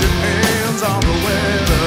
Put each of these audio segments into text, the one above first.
depends on the weather.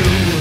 you.